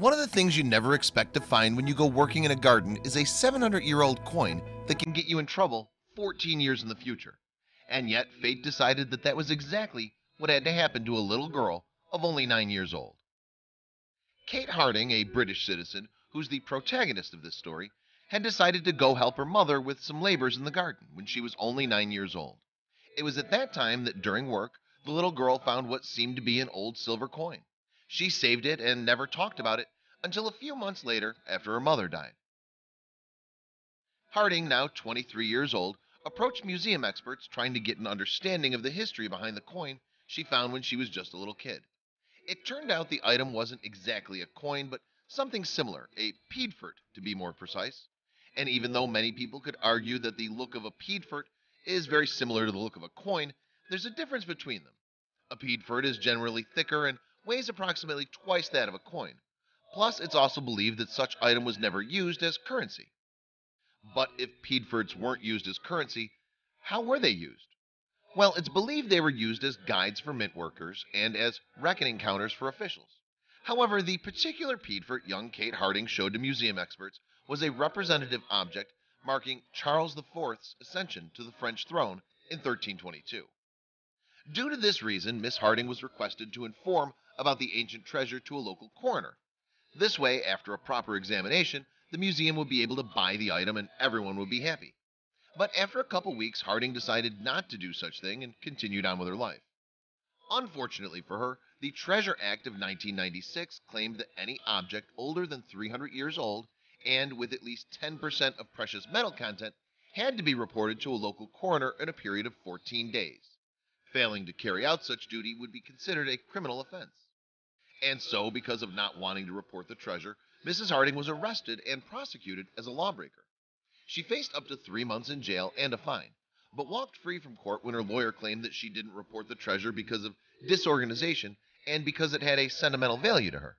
One of the things you never expect to find when you go working in a garden is a 700 year old coin that can get you in trouble 14 years in the future. And yet, fate decided that that was exactly what had to happen to a little girl of only 9 years old. Kate Harding, a British citizen who's the protagonist of this story, had decided to go help her mother with some labors in the garden when she was only 9 years old. It was at that time that during work, the little girl found what seemed to be an old silver coin. She saved it and never talked about it until a few months later after her mother died. Harding, now 23 years old, approached museum experts trying to get an understanding of the history behind the coin she found when she was just a little kid. It turned out the item wasn't exactly a coin, but something similar, a piedfort to be more precise. And even though many people could argue that the look of a piedfort is very similar to the look of a coin, there's a difference between them. A piedfort is generally thicker and weighs approximately twice that of a coin. Plus, it's also believed that such item was never used as currency. But if piedforts weren't used as currency, how were they used? Well, it's believed they were used as guides for mint workers and as reckoning counters for officials. However, the particular piedfort young Kate Harding showed to museum experts was a representative object marking Charles IV's ascension to the French throne in 1322. Due to this reason, Miss Harding was requested to inform about the ancient treasure to a local coroner. This way, after a proper examination, the museum would be able to buy the item and everyone would be happy. But after a couple weeks, Harding decided not to do such thing and continued on with her life. Unfortunately for her, the Treasure Act of 1996 claimed that any object older than 300 years old and with at least 10% of precious metal content had to be reported to a local coroner in a period of 14 days. Failing to carry out such duty would be considered a criminal offense. And so, because of not wanting to report the treasure, Mrs. Harding was arrested and prosecuted as a lawbreaker. She faced up to three months in jail and a fine, but walked free from court when her lawyer claimed that she didn't report the treasure because of disorganization and because it had a sentimental value to her.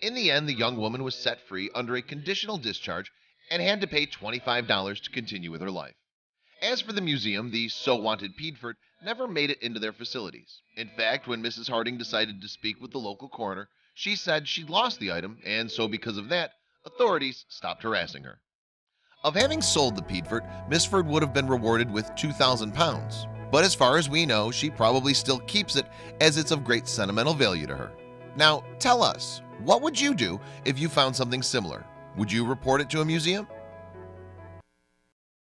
In the end, the young woman was set free under a conditional discharge and had to pay $25 to continue with her life. As for the museum, the so wanted Piedfort never made it into their facilities. In fact, when Mrs. Harding decided to speak with the local coroner, she said she'd lost the item, and so because of that, authorities stopped harassing her. Of having sold the Piedfort, Miss Ford would have been rewarded with 2,000 pounds. But as far as we know, she probably still keeps it as it's of great sentimental value to her. Now, tell us, what would you do if you found something similar? Would you report it to a museum?